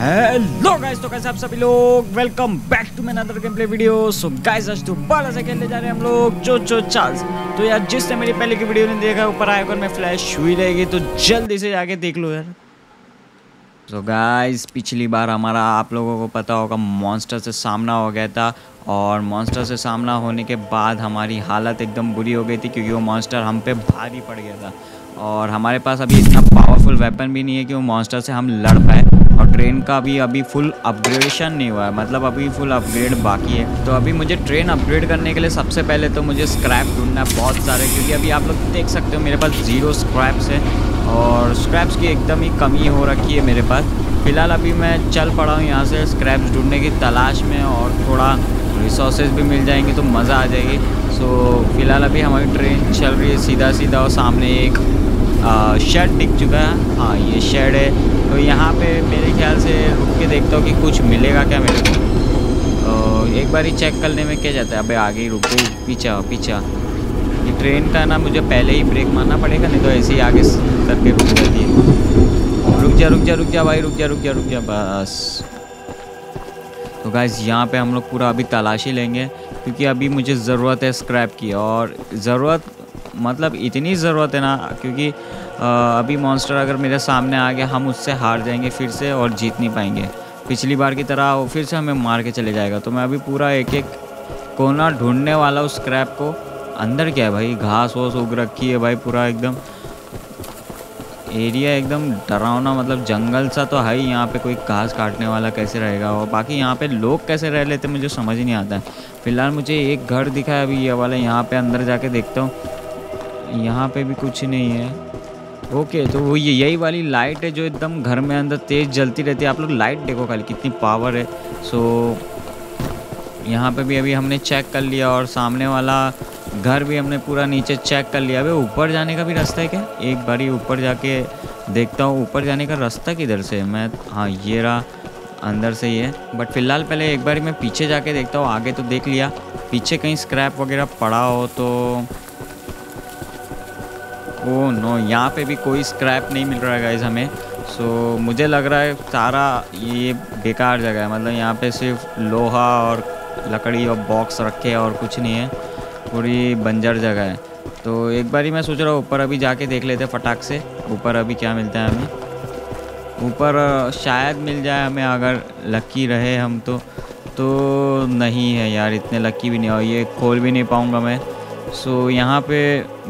Hello guys तो कैसे आप सभी लोग? Welcome back to my another game play video so guys आज दोबारा से खेलने जा रहे हैं हम लोग चो चो चार्ल्स तो यार जिसने मेरी पहले की वीडियो नहीं देखा, ऊपर आया अगर मैं फ्लैश हुई रहेगी तो जल्दी से जाके देख लो यार। तो गाइस पिछली बार हमारा आप लोगों को पता होगा मॉन्स्टर से सामना हो गया था और मॉन्स्टर से सामना होने के बाद हमारी हालत एकदम बुरी हो गई थी क्योंकि वो मॉन्स्टर हम पे भारी पड़ गया था। और हमारे पास अभी इतना पावरफुल वेपन भी नहीं है कि वो मॉन्स्टर से हम लड़ पाए। और ट्रेन का भी अभी फुल अपग्रेडेशन नहीं हुआ है। मतलब अभी फुल अपग्रेड बाकी है। तो अभी मुझे ट्रेन अपग्रेड करने के लिए सबसे पहले तो मुझे स्क्रैप ढूंढना बहुत सारे, क्योंकि अभी आप लोग देख सकते हो मेरे पास ज़ीरो स्क्रैप्स है और स्क्रैप्स की एकदम ही कमी हो रखी है मेरे पास। फ़िलहाल अभी मैं चल पड़ा हूँ यहाँ से स्क्रैप्स ढूँढने की तलाश में और थोड़ा रिसोर्सेज भी मिल जाएँगे तो मज़ा आ जाएगी। सो फ़िलहाल अभी हमारी ट्रेन चल रही है सीधा सीधा और सामने एक शेड दिख चुका है। हाँ ये शेड है। तो यहाँ पे मेरे ख्याल से रुक के देखता हूँ कि कुछ मिलेगा क्या मेरे को। तो एक बार ही चेक करने में क्या जाता है। अबे आगे ही रुक, पीछा पीछा। ये ट्रेन का ना मुझे पहले ही ब्रेक मारना पड़ेगा, नहीं तो ऐसे ही आगे करके रुक जाती है। रुक जा रुक जा रुक जा भाई, रुक जा रुक जा रुक जा, बस। तो गाइज़ यहाँ पे हम लोग पूरा अभी तलाशी लेंगे, क्योंकि अभी मुझे ज़रूरत है स्क्रैप की। और ज़रूरत मतलब इतनी ज़रूरत है ना, क्योंकि अभी मॉन्स्टर अगर मेरे सामने आ गया, हम उससे हार जाएँगे फिर से और जीत नहीं पाएँगे। पिछली बार की तरह वो फिर से हमें मार के चले जाएगा। तो मैं अभी पूरा एक एक कोना ढूँढने वाला उस स्क्रैप को, अंदर क्या है भाई? घास वोस उग रखी है भाई पूरा एकदम। एरिया एकदम डरावना मतलब जंगल सा तो है ही, यहाँ पे कोई घास काटने वाला कैसे रहेगा? और बाकी यहाँ पे लोग कैसे रह लेते मुझे समझ ही नहीं आता है। फ़िलहाल मुझे एक घर दिखा है अभी ये वाला, यहाँ पे अंदर जाके देखता हूँ। यहाँ पे भी कुछ नहीं है। ओके तो वो ये, यही वाली लाइट है जो एकदम घर में अंदर तेज़ जलती रहती है। आप लोग लाइट देखो खाली कितनी पावर है। सो यहाँ पे भी अभी हमने चेक कर लिया और सामने वाला घर भी हमने पूरा नीचे चेक कर लिया। अभी ऊपर जाने का भी रास्ता है क्या? एक बारी ऊपर जाके देखता हूँ, ऊपर जाने का रास्ता किधर से मैं हाँ ये रहा अंदर से ही है। बट फ़िलहाल पहले एक बारी मैं पीछे जाके देखता हूँ, आगे तो देख लिया। पीछे कहीं स्क्रैप वगैरह पड़ा हो तो ओ नो यहाँ पे भी कोई स्क्रैप नहीं मिल रहा है गाइज़ हमें। सो so, मुझे लग रहा है सारा ये बेकार जगह है। मतलब यहाँ पे सिर्फ़ लोहा और लकड़ी और बॉक्स रखे और कुछ नहीं है। पूरी बंजर जगह है। तो एक बार ही मैं सोच रहा हूँ ऊपर अभी जाके देख लेते फटाक से। ऊपर अभी क्या मिलता है हमें। ऊपर शायद मिल जाए हमें अगर लकी रहे हम तो। तो नहीं है यार इतने लकी भी नहीं और ये खोल भी नहीं पाऊँगा मैं। सो so, यहाँ पे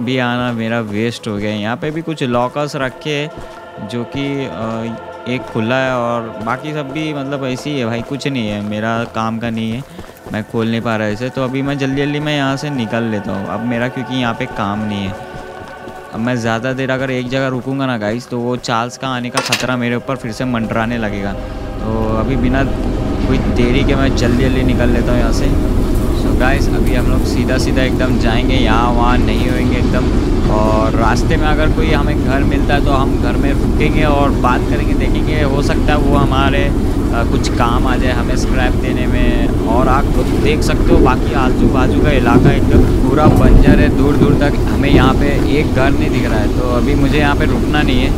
भी आना मेरा वेस्ट हो गया यहाँ पे भी कुछ लॉकर्स रखे जो कि एक खुला है और बाकी सब भी मतलब ऐसी है भाई कुछ नहीं है। मेरा काम का नहीं है मैं खोल नहीं पा रहा इसे। तो अभी मैं जल्दी जल्दी मैं यहाँ से निकल लेता हूँ। अब मेरा क्योंकि यहाँ पे काम नहीं है। अब मैं ज़्यादा देर अगर एक जगह रुकूँगा ना गाइस तो वो चार्ल्स का आने का ख़तरा मेरे ऊपर फिर से मंडराने लगेगा। तो अभी बिना कोई देरी के मैं जल्दी जल्दी निकल लेता हूँ यहाँ से। सो गाइस अभी हम लोग सीधा सीधा एकदम जाएँगे यहाँ वहाँ नहीं होएँगे एकदम। और रास्ते में अगर कोई हमें घर मिलता है तो हम घर में रुकेंगे और बात करेंगे देखेंगे हो सकता है वो हमारे आ, कुछ काम आ जाए हमें स्क्रैप देने में। और आप खुद देख सकते हो बाकी आजू बाजू का इलाका एकदम पूरा बंजर है दूर दूर तक हमें यहाँ पे एक घर नहीं दिख रहा है। तो अभी मुझे यहाँ पे रुकना नहीं है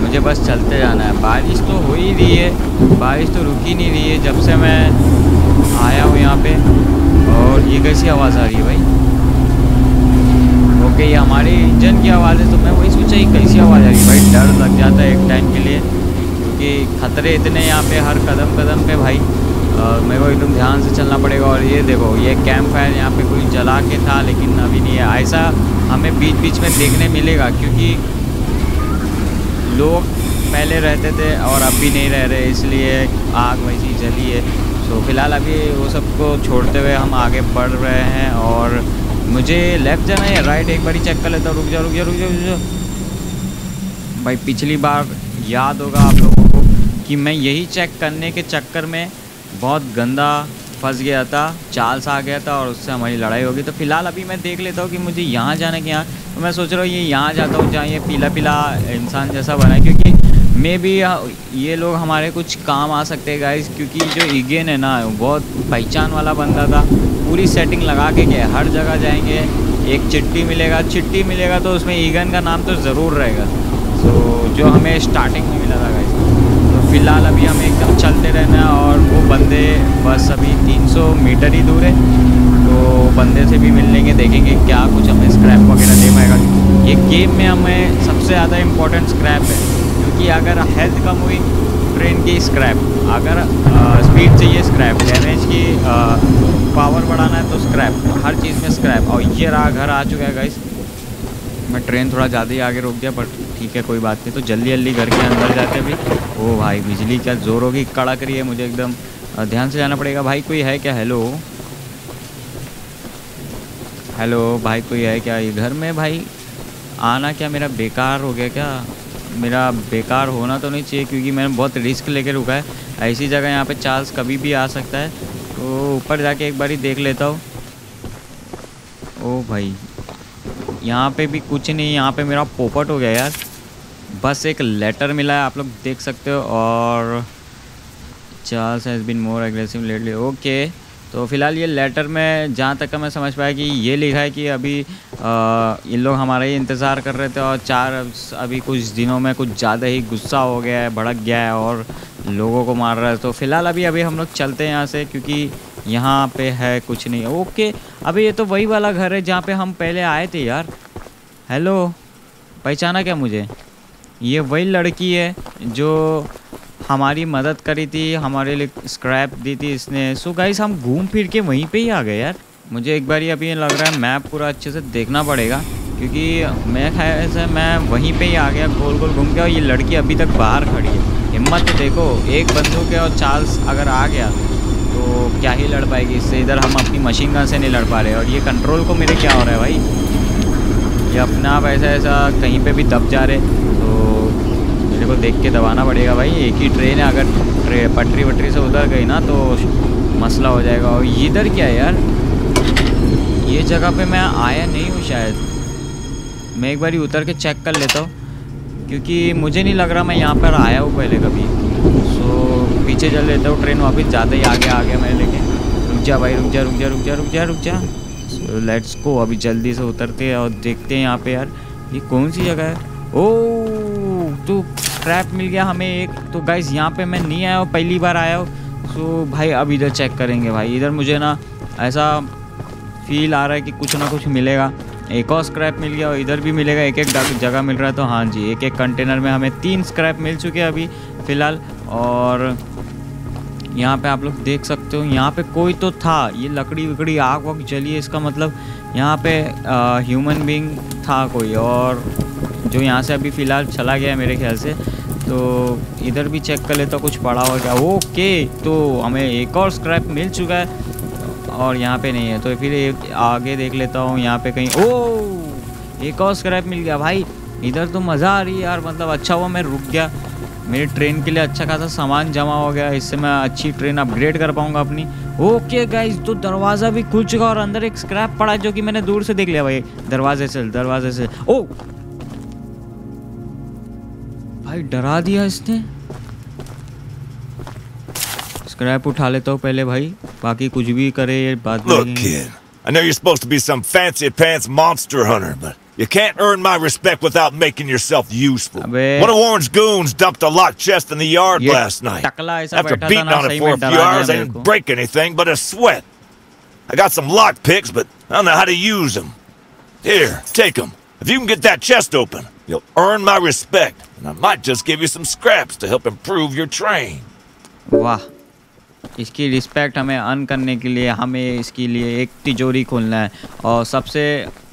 मुझे बस चलते जाना है। बारिश तो हो ही रही है बारिश तो रुक ही नहीं रही है जब से मैं आया हूँ यहाँ पे। और ये कैसी आवाज़ आ रही है भाई? ओके ये हमारे इंजन की आवाज़ है तो मैं वही सोचा कैसी आवाज़ आ रही है? भाई डर लग जाता है एक टाइम के लिए, क्योंकि ख़तरे इतने यहाँ पे हर कदम कदम पे भाई। मेरे को एकदम ध्यान से चलना पड़ेगा और ये देखो, ये कैंप फायर यहाँ पे कोई जला के था, लेकिन अभी नहीं है। ऐसा हमें बीच बीच में देखने मिलेगा, क्योंकि लोग पहले रहते थे और अब भी नहीं रह रहे, इसलिए आग वैसी जली है। तो फ़िलहाल अभी वो सबको छोड़ते हुए हम आगे बढ़ रहे हैं और मुझे लेफ़्ट जाना है राइट एक बार ही चेक कर लेता हूँ। रुक जा रुक जा रुक जा रुक जा भाई पिछली बार याद होगा आप लोगों को कि मैं यही चेक करने के चक्कर में बहुत गंदा फंस गया था, चाल सा आ गया था और उससे हमारी लड़ाई होगी। तो फ़िलहाल अभी मैं देख लेता हूँ कि मुझे यहाँ जाना कि यहाँ। तो मैं सोच रहा हूँ ये यहाँ जाता हूँ जहाँ ये पीला पीला इंसान जैसा बना है, क्योंकि मे भी ये लोग हमारे कुछ काम आ सकते हैं गाइस क्योंकि जो ईगेन है ना, बहुत पहचान वाला बंदा था। पूरी सेटिंग लगा के गया हर जगह जाएँगे, एक चिट्ठी मिलेगा। चिट्ठी मिलेगा तो उसमें ईगन का नाम तो ज़रूर रहेगा। तो जो हमें स्टार्टिंग में मिला था गाइस तो फ़िलहाल अभी हम एकदम चलते रहना और वो बंदे बस अभी 300 मीटर ही दूर है। तो बंदे से भी मिल लेंगे देखेंगे क्या कुछ हमें स्क्रैप वगैरह दे पाएगा। ये गेम में हमें सबसे ज़्यादा इम्पोर्टेंट स्क्रैप है। क्योंकि अगर हेल्थ कम हुई ट्रेन की स्क्रैप अगर स्पीड चाहिए स्क्रैप डैमेज की पावर बढ़ाना है तो स्क्रैप हर चीज़ में स्क्रैप और ये रहा घर आ चुका है गाइस मैं ट्रेन थोड़ा ज़्यादा ही आगे रोक दिया पर ठीक है, कोई बात नहीं। तो जल्दी जल्दी घर के अंदर जाते अभी ओ भाई, बिजली क्या ज़ोर होगी कड़क रही है मुझे एकदम। ध्यान से जाना पड़ेगा। भाई, कोई है क्या? हेलो हेलो भाई, कोई है क्या घर में भाई? आना क्या मेरा बेकार हो गया क्या? मेरा बेकार होना तो नहीं चाहिए क्योंकि मैंने बहुत रिस्क लेके रुका है। ऐसी जगह यहाँ पे चार्ल्स कभी भी आ सकता है। तो ऊपर जाके एक बार ही देख लेता हूँ। ओ भाई, यहाँ पे भी कुछ नहीं, यहाँ पे मेरा पोपट हो गया यार। बस एक लेटर मिला है, आप लोग देख सकते हो और Charles has been more aggressive lately okay तो फ़िलहाल ये लेटर में जहाँ तक का मैं समझ पाया कि ये लिखा है कि अभी इन लोग हमारा ही इंतज़ार कर रहे थे और चार अभी कुछ दिनों में कुछ ज़्यादा ही गुस्सा हो गया है, भड़क गया है और लोगों को मार रहा है। तो फ़िलहाल अभी अभी हम लोग चलते हैं यहाँ से क्योंकि यहाँ पे है कुछ नहीं। ओके, अभी ये तो वही वाला घर है जहाँ पे हम पहले आए थे यार। हेलो पहचाना क्या मुझे? ये वही लड़की है जो हमारी मदद करी थी, हमारे लिए स्क्रैप दी थी इसने। सो गाइस हम घूम फिर के वहीं पे ही आ गए यार। मुझे एक बार ही अभी लग रहा है मैप पूरा अच्छे से देखना पड़ेगा, क्योंकि मैं से मैं वहीं पे ही आ गया, गोल गोल घूम के, और ये लड़की अभी तक बाहर खड़ी है। हिम्मत तो देखो, एक बंदूक है और चार्ल्स अगर आ गया तो क्या ही लड़ पाएगी? इससे इधर हम अपनी मशीन गन से नहीं लड़ पा रहे, और ये कंट्रोल को मेरे क्या हो रहा है भाई? ये अपना आप ऐसा ऐसा कहीं पे भी दब जा रहे। को देख के दबाना पड़ेगा भाई। एक ही ट्रेन है, अगर ट्रे, पटरी वटरी से उधर गई ना तो मसला हो जाएगा। और इधर क्या है यार? ये जगह पे मैं आया नहीं हूँ शायद। मैं एक बार ही उतर के चेक कर लेता हूँ, क्योंकि मुझे नहीं लग रहा मैं यहाँ पर आया हूँ पहले कभी। सो पीछे चल लेता हूँ ट्रेन, वापस ज़्यादा ही आगे आ गया मैं लेके। रुक जा भाई, रुक जा रुक जा रुक जा रुक जा रुक जा। लेट्स को अभी जल्दी से उतरते हैं और देखते हैं यहाँ पे यार, ये कौन सी जगह है? ओ तो ट्रैप मिल गया हमें एक। तो गाइज़ यहाँ पे मैं नहीं आया हूँ, पहली बार आया हूँ। सो भाई, अब इधर चेक करेंगे भाई। इधर मुझे ना ऐसा फील आ रहा है कि कुछ ना कुछ मिलेगा। एक और स्क्रैप मिल गया और इधर भी मिलेगा एक एक जगह मिल रहा है तो हाँ जी एक एक कंटेनर में हमें तीन स्क्रैप मिल चुके हैं अभी फ़िलहाल। और यहाँ पे आप लोग देख सकते हो, यहाँ पे कोई तो था, ये लकड़ी वकड़ी आग वाग जली है, इसका मतलब यहाँ पे ह्यूमन बींग था कोई और जो यहाँ से अभी फ़िलहाल चला गया है मेरे ख्याल से। तो इधर भी चेक कर लेता कुछ पड़ा होगा। ओके तो हमें एक और स्क्रैप मिल चुका है और यहाँ पे नहीं है। तो फिर एक आगे देख लेता हूँ, यहाँ पे कहीं ओ एक और स्क्रैप मिल गया। भाई, इधर तो मज़ा आ रही है यार। मतलब अच्छा हुआ, मैं रुक गया। मेरी ट्रेन के लिए अच्छा खासा सामान जमा हो गया। इससे मैं अच्छी ट्रेन अपग्रेड कर पाऊँगा अपनी। ओके गाइज़ तो दरवाज़ा भी खुल चुका और अंदर एक स्क्रैप पड़ा जो कि मैंने दूर से देख लिया। भाई, दरवाजे से दरवाजे से। ओ भाई डरा दिया इसने स्क्रैप उठा लेता हूँ पहले भाई बाकी कुछ भी करे ये बात Look, kid, I know you're supposed to be some fancy pants monster hunter, but you can't earn my respect without making yourself useful. One of Warren's goons dumped a locked chest in the yard last night. After beating on it for a few hours, I didn't break anything but a sweat. I got some lock picks, but I don't know how to use them. Here, take them. If you can get that chest open, you'll earn my respect. And I might just give you some scraps to help improve your train. वाह इसकी respect हमें earn करने के लिए हमें इसके लिए एक तिजोरी खोलना है। और सबसे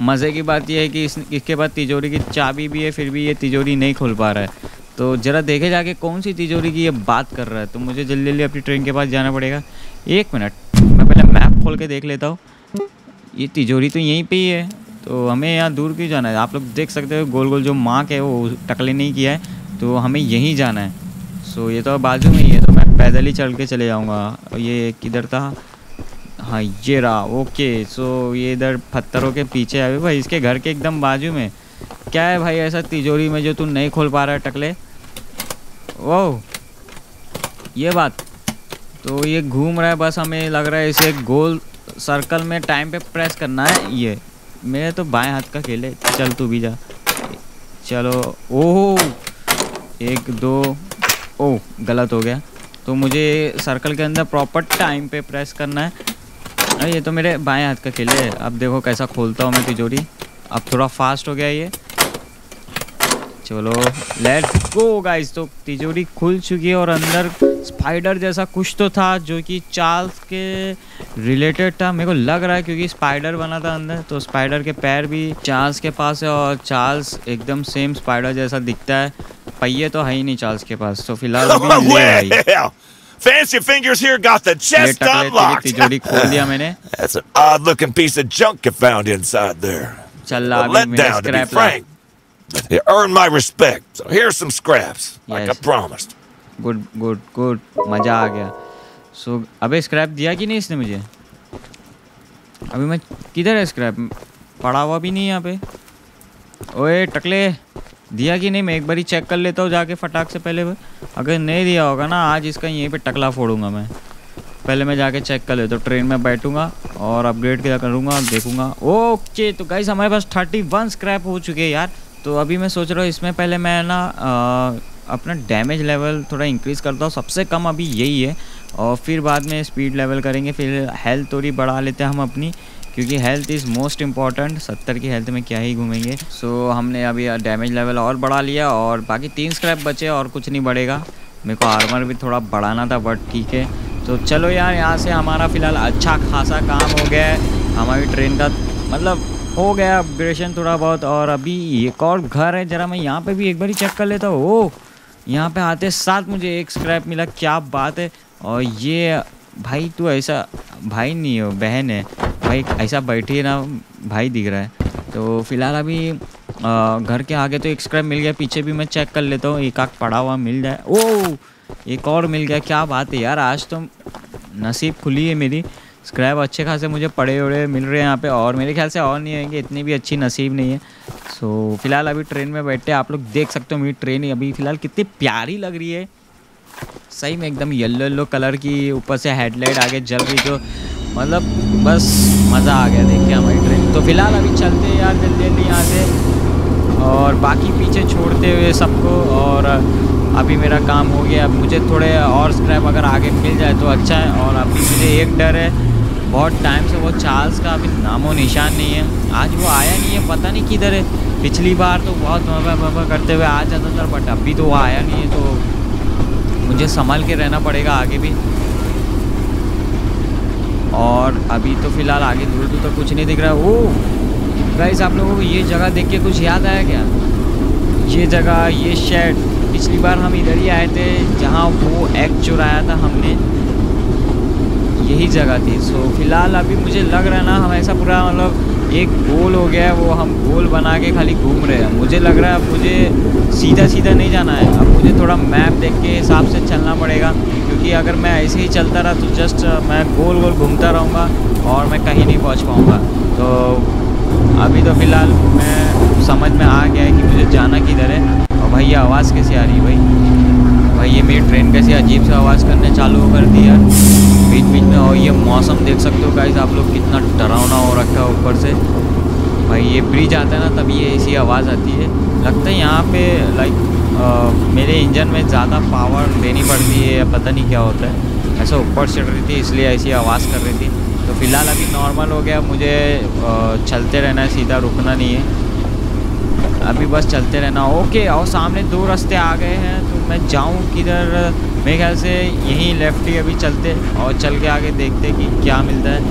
मज़े की बात यह है कि इस, इसके बाद तिजोरी की चाबी भी है फिर भी ये तिजोरी नहीं खोल पा रहा है। तो ज़रा देखे जाके कौन सी तिजोरी की ये बात कर रहा है। तो मुझे जल्दी जल्दी अपनी ट्रेन के पास जाना पड़ेगा। एक मिनट मैं पहले मैप खोल के देख लेता हूँ। ये तिजोरी तो यहीं पर ही है। तो हमें यहाँ दूर क्यों जाना है? आप लोग देख सकते हो गोल गोल जो मार्क है वो टकले नहीं किया है तो हमें यहीं जाना है। सो ये तो बाजू में ही है तो मैं पैदल ही चल के चले जाऊँगा। ये किधर था? हाँ ये रहा, ओके। सो ये इधर पत्थरों के पीछे है। भाई, इसके घर के एकदम बाजू में। क्या है भाई ऐसा तिजोरी में जो तू नहीं खोल पा रहा है टकले? ओह ये बात। तो ये घूम रहा है, बस हमें लग रहा है इसे गोल सर्कल में टाइम पे प्रेस करना है, ये। मेरे तो बाएँ हाथ का खेल है। चल तू भी जा। चलो, ओह, एक, दो ओह गलत हो गया। तो मुझे सर्कल के अंदर प्रॉपर टाइम पे प्रेस करना है। अरे, ये तो मेरे बाएँ हाथ का खेल है। अब देखो कैसा खोलता हूँ मैं तिजोरी। अब थोड़ा फास्ट हो गया ये। चलो लेट्स गो गाइस तो तिजोरी खुल चुकी है और अंदर स्पाइडर जैसा कुछ तो था जो कि चार्ल्स के रिलेटेड था। मेरे को लग रहा है क्योंकि स्पाइडर बना था अंदर तो स्पाइडर के पैर भी चार्ल्स के पास है और चार्ल्स एकदम सेम स्पाइडर जैसा दिखता है। पहिए तो है ही नहीं चार्ल्स के पास तो फ़िलहाल Fancy fingers here got the chest unlocked. That's an odd looking piece of junk you found inside there. चल अभी मेरा scrap. You earned my respect. So here's some scraps, yes. like I promised. Good, good, good. मज़ा आ गया. So अबे scrap दिया कि नहीं इसने मुझे? अभी मैं किधर है स्क्रैप? पड़ा हुआ भी नहीं यहाँ पे. ओए टकले दिया कि नहीं मैं एक बार चेक कर लेता हूँ जाके फटाक से पहले अगर नहीं दिया होगा ना आज इसका यहीं पे टकला फोड़ूँगा मैं पहले मैं जाके चेक कर लेता हूँ ट्रेन में बैठूँगा और अपग्रेड क्या करूँगा देखूँगा ओके तो गाइस हमारे पास थर्टी वन स्क्रैप हो चुके हैं यार तो अभी मैं सोच रहा हूँ इसमें पहले मैं ना अपना डैमेज लेवल थोड़ा इंक्रीज़ करता हूँ। सबसे कम अभी यही है और फिर बाद में स्पीड लेवल करेंगे फिर हेल्थ थोड़ी बढ़ा लेते हैं हम अपनी क्योंकि हेल्थ इज़ मोस्ट इंपॉर्टेंट सत्तर की हेल्थ में क्या ही घूमेंगे। सो so, हमने अभी डैमेज लेवल और बढ़ा लिया और बाकी तीन स्क्रैप बचे और कुछ नहीं बढ़ेगा। मेरे को आर्मर भी थोड़ा बढ़ाना था बट ठीक है। तो चलो यार यहाँ से हमारा फ़िलहाल अच्छा खासा काम हो गया है। हमारी ट्रेन का मतलब हो गया अपग्रेशन थोड़ा बहुत और अभी एक और घर है, ज़रा मैं यहाँ पे भी एक बार ही चेक कर लेता हूँ। ओ यहाँ पे आते साथ मुझे एक स्क्रैप मिला, क्या बात है। और ये भाई तू ऐसा भाई नहीं हो, बहन है। भाई ऐसा बैठी ना, भाई दिख रहा है। तो फ़िलहाल अभी घर के आगे तो एक स्क्रैप मिल गया, पीछे भी मैं चेक कर लेता हूँ, एक आग पड़ा हुआ मिल जाए। ओ एक और मिल गया, क्या बात है यार, आज तो नसीब खुली है मेरी। स्क्रैप अच्छे खासे मुझे पड़े उड़े मिल रहे हैं यहाँ पे और मेरे ख्याल से और नहीं आएँगे इतनी भी अच्छी नसीब नहीं है। सो so, फ़िलहाल अभी ट्रेन में बैठे आप लोग देख सकते हो मेरी ट्रेन अभी फ़िलहाल कितनी प्यारी लग रही है। सही में एकदम येल्लो येल्लो कलर की ऊपर से हेडलाइट आगे जल रही जो मतलब बस मज़ा आ गया देखिए हमारी ट्रेन तो फ़िलहाल अभी चलते हैं यार जल्दी जल्दी यहाँ से। और बाकी पीछे छोड़ते हुए सबको और अभी मेरा काम हो गया। अब मुझे थोड़े और स्क्रैप अगर आगे मिल जाए तो अच्छा है। और अभी मुझे एक डर है बहुत टाइम से वो चार्ल्स का अभी नामो निशान नहीं है। आज वो आया नहीं है, पता नहीं किधर है। पिछली बार तो बहुत मबा करते हुए आ जाता था बट अभी तो वो आया नहीं है तो मुझे संभाल के रहना पड़ेगा आगे भी। और अभी तो फ़िलहाल आगे दूर दूर तक कुछ नहीं दिख रहा। है ओ गाइस आप लोगों को ये जगह देख के कुछ याद आया क्या? ये जगह, ये शेड पिछली बार हम इधर ही आए थे, जहाँ वो एग चुराया था हमने। यही जगह थी। सो फ़िलहाल अभी मुझे लग रहा है ना, हम ऐसा पूरा मतलब एक गोल हो गया है, वो हम गोल बना के खाली घूम रहे हैं। मुझे लग रहा है अब मुझे सीधा सीधा नहीं जाना है। अब मुझे थोड़ा मैप देख के हिसाब से चलना पड़ेगा, क्योंकि अगर मैं ऐसे ही चलता रहा तो जस्ट मैं गोल गोल घूमता रहूँगा और मैं कहीं नहीं पहुँच पाऊँगा। तो अभी तो फ़िलहाल मैं समझ में आ गया है कि मुझे जाना किधर है। और भाई ये आवाज़ कैसे आ रही है भाई? भाई ये मेरी ट्रेन कैसे अजीब से आवाज़ करने चालू कर दी यार। बीच बीच में और ये मौसम देख सकते हो गाइस आप लोग कितना डरावना हो रखा है ऊपर से। भाई, ये ब्रिज आता है ना तभी ये ऐसी आवाज़ आती है। लगता है यहाँ पे लाइक मेरे इंजन में ज़्यादा पावर देनी पड़ती है या पता नहीं क्या होता है। ऐसा ऊपर चढ़ रही थी, इसलिए ऐसी आवाज़ कर रही थी। तो फ़िलहाल अभी नॉर्मल हो गया, मुझे चलते रहना है, सीधा रुकना नहीं है। अभी बस चलते रहना। ओके और सामने दो रास्ते आ गए हैं तो मैं जाऊँ किधर? मेरे ख्याल से यहीं लेफ़्ट ही अभी चलते, और चल के आगे देखते कि क्या मिलता है।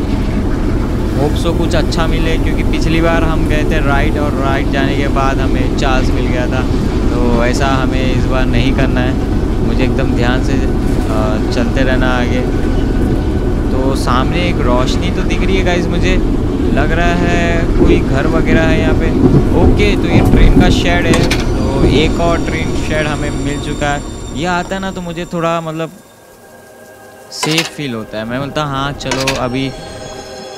होप सो कुछ अच्छा मिले, क्योंकि पिछली बार हम गए थे राइट और राइट जाने के बाद हमें चार्ज मिल गया था। तो ऐसा हमें इस बार नहीं करना है। मुझे एकदम ध्यान से चलते रहना आगे। तो सामने एक रोशनी तो दिख रही है गाइज़ मुझे। लग रहा है कोई घर वगैरह है यहाँ पे। ओके तो ये ट्रेन का शेड है। तो एक और ट्रेन शेड हमें मिल चुका है। ये आता है ना तो मुझे थोड़ा मतलब सेफ़ फील होता है। मैं बोलता हाँ चलो, अभी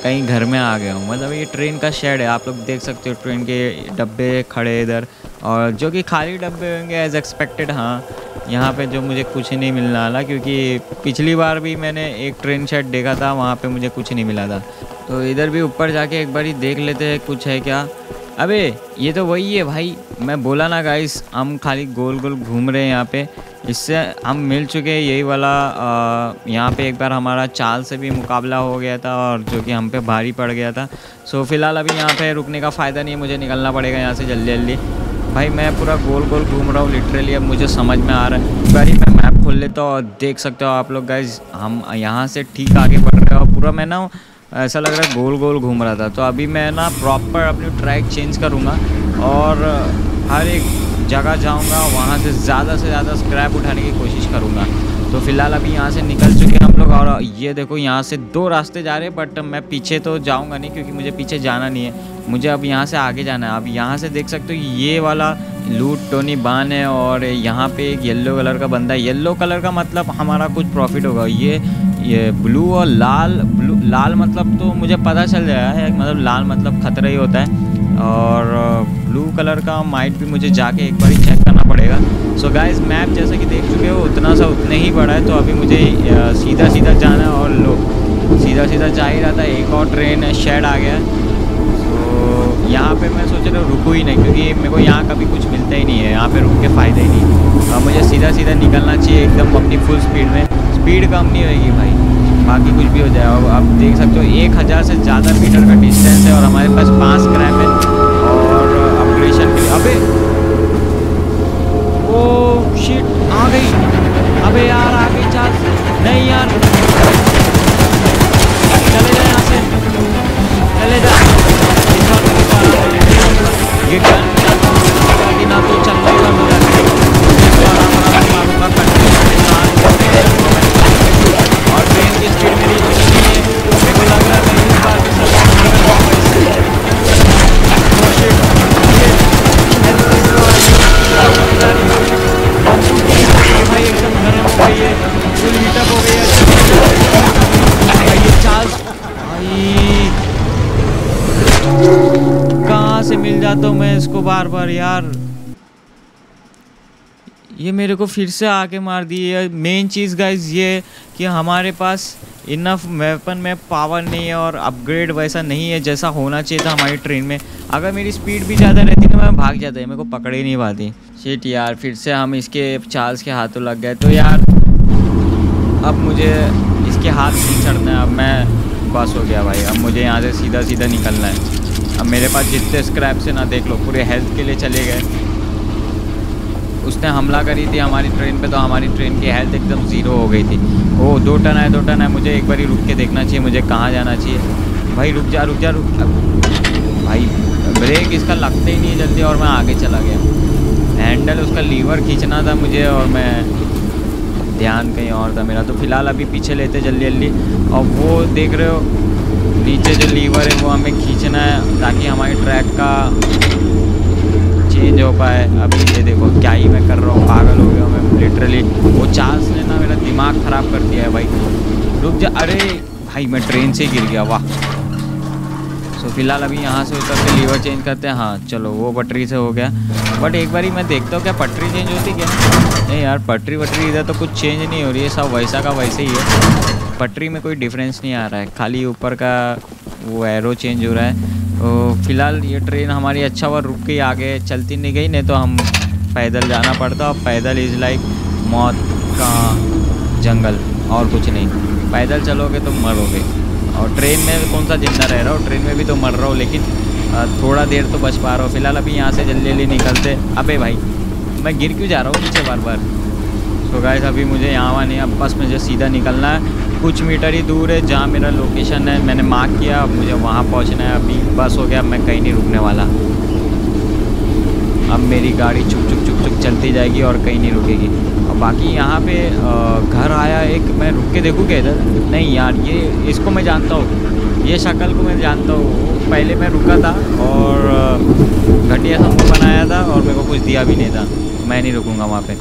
कहीं घर में आ गया हूँ। मतलब ये ट्रेन का शेड है। आप लोग देख सकते हो ट्रेन के डब्बे खड़े इधर। और जो कि खाली डब्बे होंगे एज एक्सपेक्टेड हाँ। यहाँ पे जो मुझे कुछ नहीं मिलने वाला, क्योंकि पिछली बार भी मैंने एक ट्रेन शेड देखा था, वहाँ पे मुझे कुछ नहीं मिला था। तो इधर भी ऊपर जाके एक बार ही देख लेते हैं कुछ है क्या। अबे, ये तो वही है भाई। मैं बोला ना गाइस हम खाली गोल गोल घूम रहे हैं यहाँ पे। इससे हम मिल चुके हैं यही वाला यहाँ पे एक बार हमारा चाल से भी मुकाबला हो गया था और जो कि हम पे भारी पड़ गया था। सो फ़िलहाल अभी यहाँ पे रुकने का फ़ायदा नहीं है, मुझे निकलना पड़ेगा यहाँ से जल्दी जल्दी। भाई, मैं पूरा गोल गोल घूम रहा हूँ लिटरली अब मुझे समझ में आ रहा है। बारी मैं मैप खोल लेता हूँ और देख सकते हो आप लोग गाइज़ हम यहाँ से ठीक आगे बढ़ रहे हो। पूरा मैं ना ऐसा लग रहा है गोल गोल घूम रहा था। तो अभी मैं ना प्रॉपर अपनी ट्रैक चेंज करूँगा और हर एक जगह जाऊँगा, वहाँ से ज़्यादा से ज़्यादा स्क्रैप उठाने की कोशिश करूँगा। तो फ़िलहाल अभी यहाँ से निकल चुके हैं हम लोग और ये देखो यहाँ से दो रास्ते जा रहे हैं बट मैं पीछे तो जाऊँगा नहीं क्योंकि मुझे पीछे जाना नहीं है। मुझे अब यहाँ से आगे जाना है। अब यहाँ से देख सकते हो ये वाला लूट टोनी बान है और यहाँ पे एक येलो कलर का बंदा है। येलो कलर का मतलब हमारा कुछ प्रॉफिट होगा। ये ये ब्लू और लाल ब्लू लाल मतलब तो मुझे पता चल जाएगा है मतलब लाल मतलब खतरा ही होता है। और ब्लू कलर का माइट भी मुझे जाके एक बार ही चेक करना पड़ेगा। सो गाइस मैप जैसा कि देख चुके हो, उतना सा उतने ही बड़ा है तो अभी मुझे सीधा सीधा जाना है और लो सीधा सीधा जा ही रहा था, एक और ट्रेन शेड आ गया। तो यहाँ पे मैं सोच रहा हूँ रुकू ही नहीं, क्योंकि मेरे को यहाँ कभी कुछ मिलता ही नहीं है, यहाँ पे रुक के फ़ायदा ही नहीं। अब मुझे सीधा सीधा निकलना चाहिए, एकदम अपनी फुल स्पीड में। स्पीड कम नहीं होगी भाई। बाकी कुछ भी हो जाए। अब आप देख सकते हो, एक हज़ार से ज़्यादा मीटर का डिस्टेंस है और हमारे पास पाँच क्रैप है। और अपग्रेशन के लिए अबे! ओ शिट आ गई। अबे यार, आ गई चार्ज नहीं यार। चले जाए यहाँ से। चले जा। ये बार यार। ये मेरे को फिर से आके मार दी मेन चीज़ गाइज़ ये कि हमारे पास इनफ वेपन में पावर नहीं है और अपग्रेड वैसा नहीं है, जैसा होना चाहिए था हमारी ट्रेन में। अगर मेरी स्पीड भी ज़्यादा रहती तो मैं भाग जाता है मेरे को पकड़ ही नहीं पाती। शीट यार, फिर से हम इसके चार्ल्स के हाथों लग गए। तो यार, अब मुझे इसके हाथ नहीं चढ़ना है। अब मैं बस हो गया भाई। अब मुझे यहाँ से सीधा सीधा निकलना है। अब मेरे पास जितने स्क्रैप से ना, देख लो, पूरे हेल्थ के लिए चले गए। उसने हमला करी थी हमारी ट्रेन पे तो हमारी ट्रेन की हेल्थ एकदम ज़ीरो हो गई थी। ओ, दो टन है दो टन है मुझे एक बार रुक के देखना चाहिए, मुझे कहाँ जाना चाहिए। भाई, रुक जा रुक जा रुक जा। भाई ब्रेक इसका लगता ही नहीं है जल्दी, और मैं आगे चला गया। हैंडल उसका लीवर खींचना था मुझे, और मैं ध्यान कहीं और था मेरा। तो फ़िलहाल अभी पीछे लेते जल्दी जल्दी और वो देख रहे हो नीचे जो लीवर है वो हमें खींचना है ताकि हमारे ट्रैक का चेंज हो पाए। अभी ये देखो क्या ही मैं कर रहा हूँ, पागल हो गया मैं लिटरली वो चार्ल्स ने ना मेरा दिमाग ख़राब कर दिया है भाई। रुक जा, अरे भाई मैं ट्रेन से गिर गया, वाह। सो फ़िलहाल अभी यहाँ से उतर के लीवर चेंज करते हैं। हाँ चलो, वो पटरी से हो गया। बट एक बार मैं देखता हूँ, क्या पटरी चेंज होती क्या? नहीं यार पटरी वटरी इधर तो कुछ चेंज नहीं हो रही है, सब वैसा का वैसे ही है। पटरी में कोई डिफरेंस नहीं आ रहा है। खाली ऊपर का वो एरो चेंज हो रहा है। तो फ़िलहाल ये ट्रेन हमारी अच्छा हुआ, रुक गई आगे चलती नहीं गई, नहीं तो हम पैदल जाना पड़ता। और पैदल इज़ लाइक मौत का जंगल, और कुछ नहीं। पैदल चलोगे तो मरोगे। और ट्रेन में कौन सा ज़िंदा रह रहा हो? ट्रेन में भी तो मर रहा हो, लेकिन थोड़ा देर तो बच पा रहा हो। फ़िलहाल अभी यहाँ से जल्दी जल्दी निकलते। अबे भाई, मैं गिर क्यों जा रहा हूँ पीछे बार बार? तो गाइस अभी मुझे यहाँ नहीं अब बस मुझे सीधा निकलना है। कुछ मीटर ही दूर है, जहाँ मेरा लोकेशन है। मैंने मार्क किया, अब मुझे वहाँ पहुँचना है। अभी बस हो गया, अब मैं कहीं नहीं रुकने वाला। अब मेरी गाड़ी चुक चुक चुक चुक चलती जाएगी और कहीं नहीं रुकेगी। और बाकी यहाँ पे घर आया एक, मैं रुक के देखूँ क्या इधर? नहीं यार, ये इसको मैं जानता हूँ। ये शक्ल को मैं जानता हूँ। पहले मैं रुका था और घटिया समूह बनाया था और मेरे को कुछ दिया भी नहीं था। मैं नहीं रुकूँगा वहाँ पर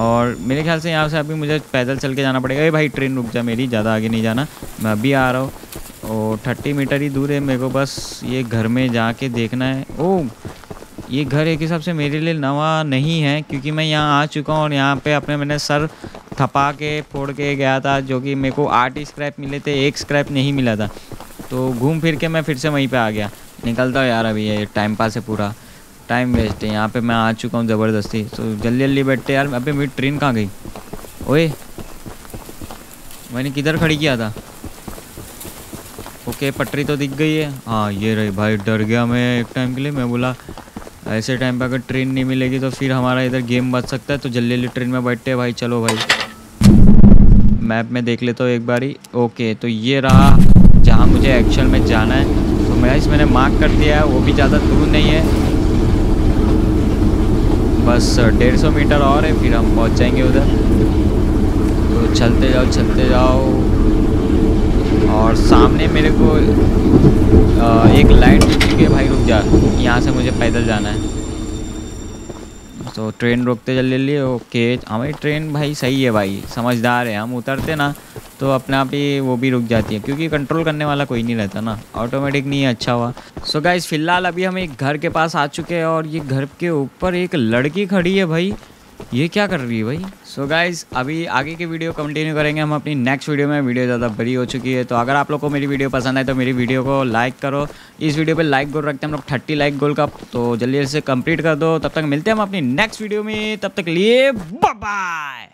और मेरे ख्याल से यहाँ से अभी मुझे पैदल चल के जाना पड़ेगा। ये भाई ट्रेन रुक जा मेरी, ज़्यादा आगे नहीं जाना। मैं अभी आ रहा हूँ और थर्टी मीटर ही दूर है मेरे को बस। ये घर में जा के देखना है। ओ, ये घर एक हिसाब से मेरे लिए नवा नहीं है क्योंकि मैं यहाँ आ चुका हूँ और यहाँ पे अपने मैंने सर थपा के, फोड़ के गया था जो कि मेरे को आठ स्क्रैप मिले थे, एक स्क्रैप नहीं मिला था। तो घूम फिर के मैं फिर से वहीं पे आ गया। निकलता हूँ यार अभी ये टाइम पास है पूरा। टाइम वेस्ट है। यहाँ पे मैं आ चुका हूँ ज़बरदस्ती। तो जल्दी जल्दी बैठते यार। अभी मेरी ट्रेन कहाँ गई? ओए, मैंने किधर खड़ी किया था? ओके, पटरी तो दिख गई है। हाँ ये रही भाई, डर गया मैं एक टाइम के लिए। मैं बोला, ऐसे टाइम पे अगर ट्रेन नहीं मिलेगी तो फिर हमारा इधर गेम बच सकता है। तो जल्दी जल्दी ट्रेन में बैठते भाई। चलो भाई। मैप में देख लेता हूँ एक बारी। ओके तो ये रहा जहाँ मुझे एक्शन में जाना है। तो मैं इस मैंने मार्क कर दिया है। वो भी ज़्यादा दूर नहीं है। बस डेढ़ सौ मीटर और है, फिर हम पहुँच जाएँगे उधर। तो चलते जाओ चलते जाओ। और सामने मेरे को एक लाइट दिखी के भाई रुक जा, यहाँ से मुझे पैदल जाना है। तो ट्रेन रोकते जल्दी जल्दी, ओके। हमारी ट्रेन भाई सही है भाई, समझदार है। हम उतरते ना तो अपने आप ही वो भी रुक जाती है, क्योंकि कंट्रोल करने वाला कोई नहीं रहता ना। ऑटोमेटिक नहीं अच्छा हुआ। सो so गाइज़ फ़िलहाल अभी हम एक घर के पास आ चुके हैं और ये घर के ऊपर एक लड़की खड़ी है भाई। ये क्या कर रही है भाई? सो so गाइज़ अभी आगे की वीडियो कंटिन्यू करेंगे हम अपनी नेक्स्ट वीडियो में। वीडियो ज़्यादा बड़ी हो चुकी है तो अगर आप लोग को मेरी वीडियो पसंद आए तो मेरी वीडियो को लाइक करो। इस वीडियो पे लाइक गोल रखते हैं हम लोग थर्टी लाइक गोल का। तो जल्दी से कंप्लीट कर दो। तब तक मिलते हैं हम अपनी नेक्स्ट वीडियो में। तब तक लिए बाय